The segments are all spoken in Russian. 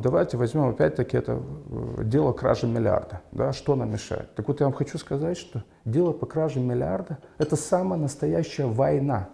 Давайте возьмем опять-таки это э, дело кражи миллиарда. Да, что нам мешает? Так вот я вам хочу сказать, что дело по краже миллиарда – это самая настоящая война.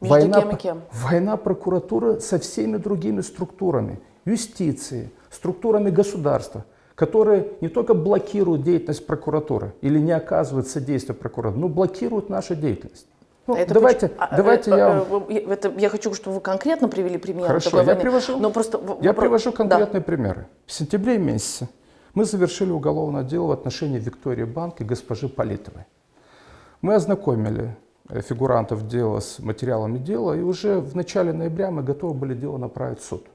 Между война, кем и кем? Война прокуратуры со всеми другими структурами, юстиции, структурами государства, которые не только блокируют деятельность прокуратуры или не оказывают содействие прокуратуре, но блокируют нашу деятельность. Ну, Это давайте, поч- а, давайте э, я... э, э, это я хочу, чтобы вы конкретно привели пример Хорошо, такой я войны. привожу, Но просто я привожу Да. конкретные примеры. В сентябре месяце мы завершили уголовное дело в отношении Виктории Банк и госпожи Политовой. Мы ознакомили фигурантов дела с материалами дела, и уже в начале ноября мы готовы были дело направить в суд.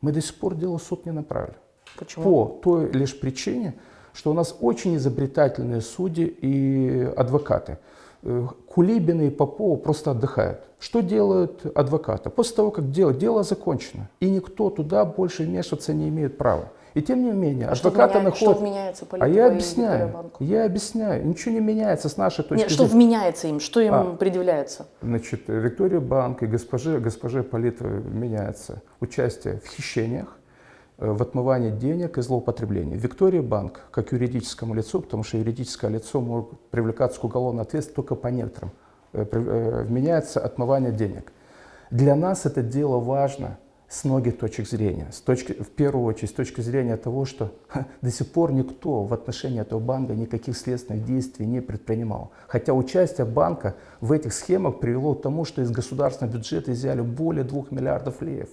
Мы до сих пор дело в суд не направили. Почему? По той лишь причине, что у нас очень изобретательные судьи и адвокаты. Э, Кулибины и Попова просто отдыхают. Что делают адвокаты? После того, как дело, дело закончено, и никто туда больше вмешиваться не имеет права. И тем не менее, А что адвокаты вменяет- что находят... вменяется А Политовой я объясняю, я объясняю, ничего не меняется с нашей точки Нет, что зрения. вменяется им, что им А. предъявляется? Значит, Виктория Банк и госпоже, госпоже Политовой меняется участие в хищениях, в отмывании денег и злоупотреблении. Виктория Банк, как юридическому лицу, потому что юридическое лицо может привлекаться к уголовной ответственности только по некоторым, э, э, вменяется отмывание денег. Для нас это дело важно с многих точек зрения. С точки, в первую очередь, с точки зрения того, что до сих пор никто в отношении этого банка никаких следственных действий не предпринимал. Хотя участие банка в этих схемах привело к тому, что из государственного бюджета изъяли более 2 миллиардов леев.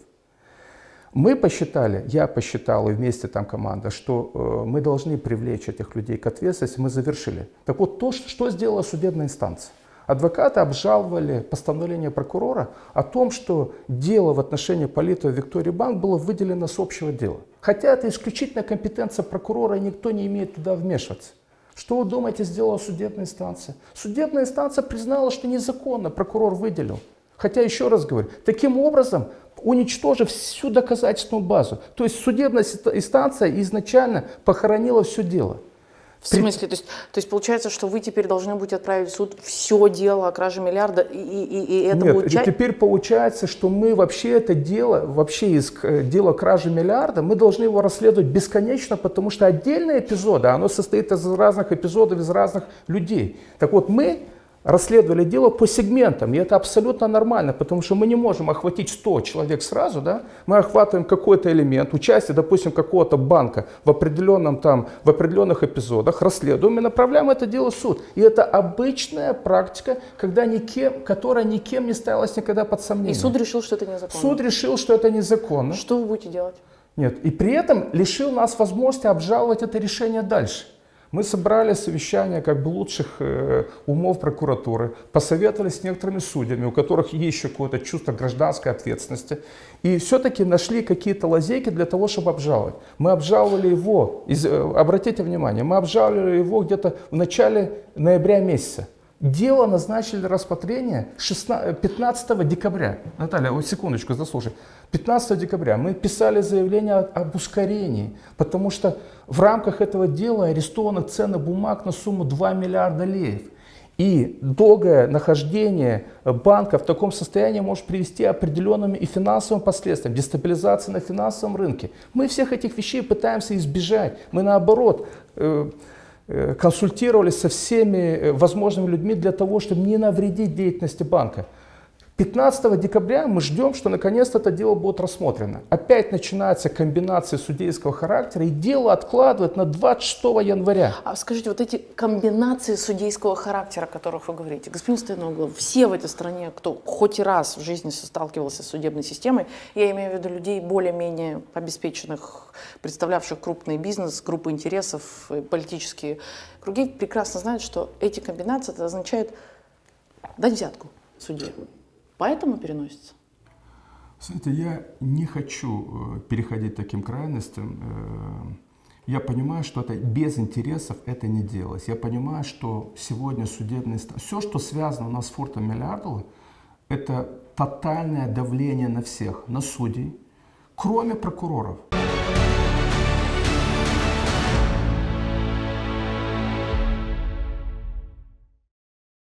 Мы посчитали, я посчитал и вместе там команда, что э, мы должны привлечь этих людей к ответственности, мы завершили. Так вот, то, что, сделала судебная инстанция? Адвокаты обжаловали постановление прокурора о том, что дело в отношении Политова Виктории Банк было выделено с общего дела. Хотя это исключительная компетенция прокурора, и никто не имеет туда вмешиваться. Что вы думаете, сделала судебная инстанция? Судебная инстанция признала, что незаконно прокурор выделил. Хотя, еще раз говорю, таким образом уничтожив всю доказательственную базу. То есть судебная инстанция изначально похоронила все дело. В смысле? То есть, то есть получается, что вы теперь должны будете отправить в суд все дело о краже миллиарда, и, и, и- это Нет, будет часть- теперь получается, что мы вообще это дело, вообще из э, дела кражи миллиарда, мы должны его расследовать бесконечно, потому что отдельные эпизоды, оно состоит из разных эпизодов, из разных людей. Так вот, мы расследовали дело по сегментам, и это абсолютно нормально, потому что мы не можем охватить 100 человек сразу, да? мы охватываем какой-то элемент, участие, допустим, какого-то банка в, определенном, там, в определенных эпизодах, расследуем и направляем это дело в суд. И это обычная практика, когда никем, которая никем не ставилась никогда под сомнение. И суд решил, что это незаконно. Суд решил, что это незаконно. Что вы будете делать? Нет. И при этом лишил нас возможности обжаловать это решение дальше. Мы собрали совещание как бы лучших э, умов прокуратуры, посоветовались с некоторыми судьями, у которых есть еще какое-то чувство гражданской ответственности, и все-таки нашли какие-то лазейки для того, чтобы обжаловать. Мы обжаловали его, э, обратите внимание, мы обжаловали его где-то в начале ноября месяца. Дело назначили на рассмотрение 16 15 декабря. Наталья, вот секундочку, заслушай. 15 декабря мы писали заявление об ускорении, потому что в рамках этого дела арестовано ценных бумаг на сумму 2 миллиарда леев. И долгое нахождение банка в таком состоянии может привести к определенным и финансовым последствиям, дестабилизации на финансовом рынке. Мы всех этих вещей пытаемся избежать. Мы наоборот э, э, консультировались со всеми э, возможными людьми для того, чтобы не навредить деятельности банка. 15 декабря мы ждем, что наконец-то это дело будет рассмотрено. Опять начинается комбинация судейского характера, и дело откладывают на 26 января. А скажите, вот эти комбинации судейского характера, о которых вы говорите, господин Стояноглов, все в этой стране, кто хоть раз в жизни сталкивался с судебной системой, я имею в виду людей более-менее обеспеченных, представлявших крупный бизнес, группы интересов, э, политические круги, прекрасно знают, что эти комбинации это означает дать взятку судье. Поэтому переносится. Знаете, я не хочу э, переходить таким крайностям. Э, Я понимаю, что это без интересов это не делалось. Я понимаю, что сегодня судебные... Все, что связано у нас с фортом Миллиардова, это тотальное давление на всех, на судей, кроме прокуроров.